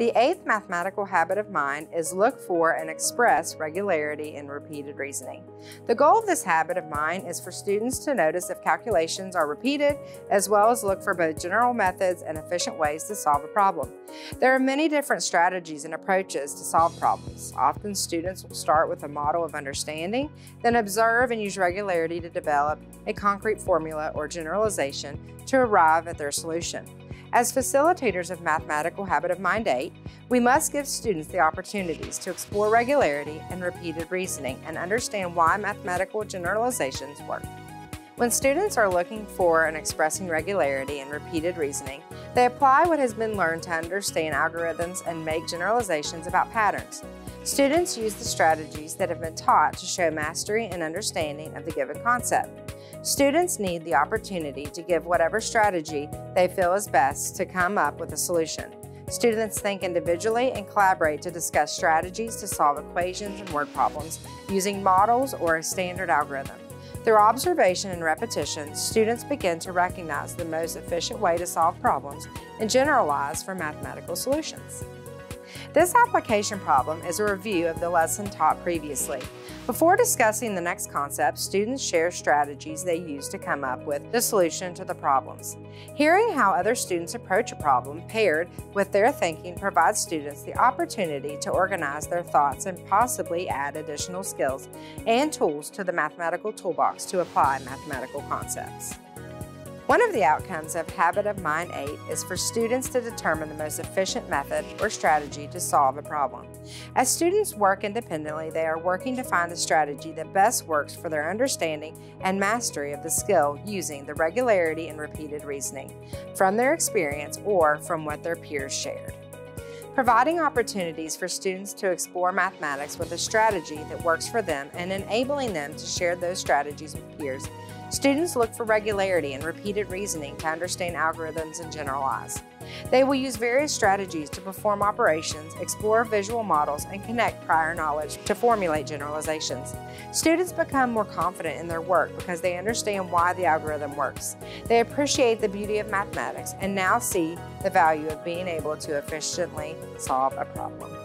The eighth mathematical habit of mind is look for and express regularity in repeated reasoning. The goal of this habit of mind is for students to notice if calculations are repeated, as well as look for both general methods and efficient ways to solve a problem. There are many different strategies and approaches to solve problems. Often students will start with a model of understanding, then observe and use regularity to develop a concrete formula or generalization to arrive at their solution. As facilitators of Mathematical Habit of Mind 8, we must give students the opportunities to explore regularity and repeated reasoning and understand why mathematical generalizations work. When students are looking for and expressing regularity and repeated reasoning, they apply what has been learned to understand algorithms and make generalizations about patterns. Students use the strategies that have been taught to show mastery and understanding of the given concept. Students need the opportunity to give whatever strategy they feel is best to come up with a solution. Students think individually and collaborate to discuss strategies to solve equations and word problems using models or a standard algorithm. Through observation and repetition, students begin to recognize the most efficient way to solve problems and generalize for mathematical solutions. This application problem is a review of the lesson taught previously. Before discussing the next concept, students share strategies they use to come up with the solution to the problems. Hearing how other students approach a problem paired with their thinking provides students the opportunity to organize their thoughts and possibly add additional skills and tools to the mathematical toolbox to apply mathematical concepts. One of the outcomes of Habit of Mind 8 is for students to determine the most efficient method or strategy to solve a problem. As students work independently, they are working to find the strategy that best works for their understanding and mastery of the skill using the regularity and repeated reasoning from their experience or from what their peers shared. Providing opportunities for students to explore mathematics with a strategy that works for them and enabling them to share those strategies with peers Students look for regularity and repeated reasoning to understand algorithms and generalize. They will use various strategies to perform operations, explore visual models, and connect prior knowledge to formulate generalizations. Students become more confident in their work because they understand why the algorithm works. They appreciate the beauty of mathematics and now see the value of being able to efficiently solve a problem.